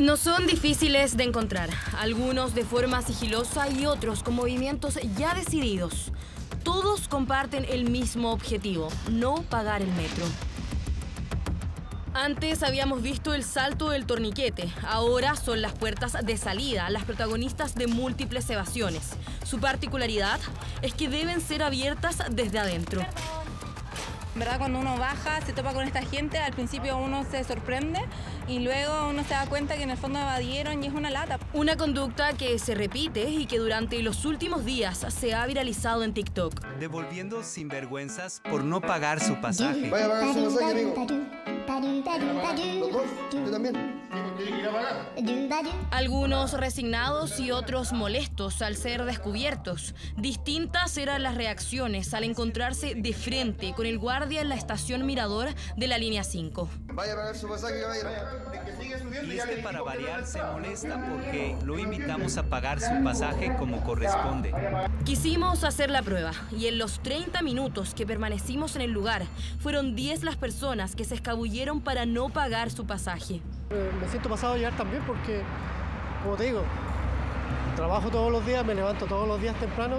No son difíciles de encontrar, algunos de forma sigilosa y otros con movimientos ya decididos. Todos comparten el mismo objetivo, no pagar el metro. Antes habíamos visto el salto del torniquete, ahora son las puertas de salida, las protagonistas de múltiples evasiones. Su particularidad es que deben ser abiertas desde adentro. ¿Verdad? Cuando uno baja, se topa con esta gente, al principio uno se sorprende y luego uno se da cuenta que en el fondo evadieron y es una lata. Una conducta que se repite y que durante los últimos días se ha viralizado en TikTok. Devolviendo sinvergüenzas por no pagar su pasaje. Vaya a pagar su pasaje, amigo. Yo también. Algunos resignados y otros molestos al ser descubiertos. Distintas eran las reacciones al encontrarse de frente con el guardia en la estación Mirador de la línea 5. Vaya a pagar su pasaje. Y es que para variar se molesta porque lo invitamos a pagar su pasaje como corresponde. Quisimos hacer la prueba y en los 30 minutos que permanecimos en el lugar, fueron 10 las personas que se escabulleron para no pagar su pasaje. Eh, Me siento pasado a llegar también porque, como te digo, trabajo todos los días, me levanto todos los días temprano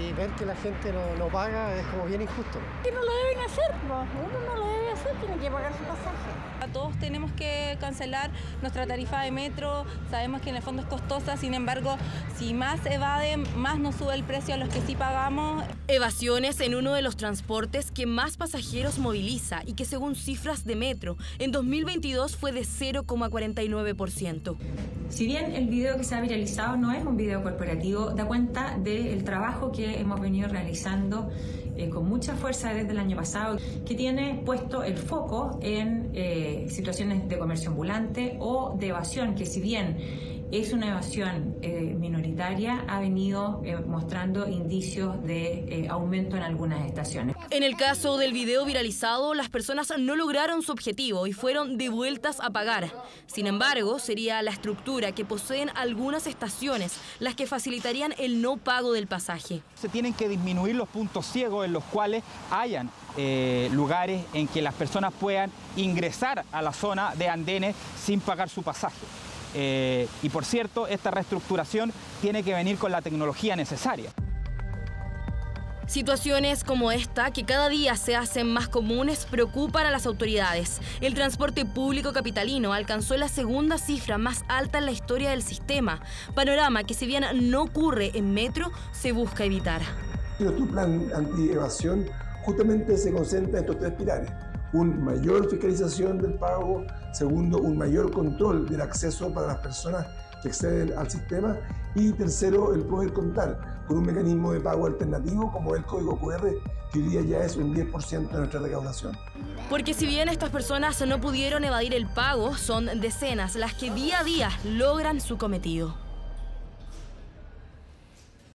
y ver que la gente no, no paga es como bien injusto. que no lo deben hacer, pues. uno no lo hacer, tiene que pagar su pasaje. Todos tenemos que cancelar nuestra tarifa de metro, sabemos que en el fondo es costosa, sin embargo, si más evaden, más nos sube el precio a los que sí pagamos. Evasiones en uno de los transportes que más pasajeros moviliza y que según cifras de Metro, en 2022 fue de 0,49%. Si bien el video que se ha viralizado no es un video corporativo, da cuenta del trabajo que hemos venido realizando eh, con mucha fuerza desde el año pasado, que tiene puesto el foco en eh, situaciones de comercio ambulante o de evasión, que si bien es una evasión eh, minoritaria, ha venido eh, mostrando indicios de eh, aumento en algunas estaciones. En el caso del video viralizado, las personas no lograron su objetivo y fueron devueltas a pagar. Sin embargo, sería la estructura que poseen algunas estaciones las que facilitarían el no pago del pasaje. Se tienen que disminuir los puntos ciegos en los cuales hayan eh, lugares en que las personas puedan ingresar a la zona de andenes sin pagar su pasaje. Eh, y por cierto, esta reestructuración tiene que venir con la tecnología necesaria. Situaciones como esta, que cada día se hacen más comunes, preocupan a las autoridades. El transporte público capitalino alcanzó la segunda cifra más alta en la historia del sistema, panorama que si bien no ocurre en metro, se busca evitar. Nuestro plan anti-evasión justamente se concentra en estos tres pilares. Un mayor fiscalización del pago, segundo, un mayor control del acceso para las personas que acceden al sistema y tercero, el poder contar con un mecanismo de pago alternativo como el código QR, que hoy día ya es un 10% de nuestra recaudación. Porque si bien estas personas no pudieron evadir el pago, son decenas las que día a día logran su cometido.